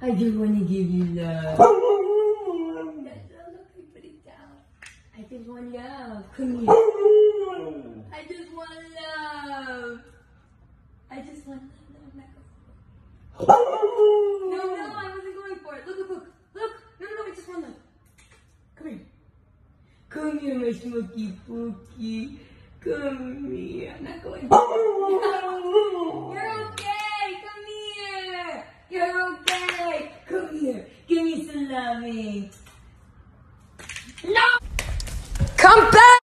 I just want to give you love. I put it down. I just want love. Come here. I just want love. I just want love. No, no, I wasn't going for it. Look, look, look. Look. No, no, no, I just want love. Come here. Come here, my smoky pookie. Come here. I'm not going. Me. No. Come back.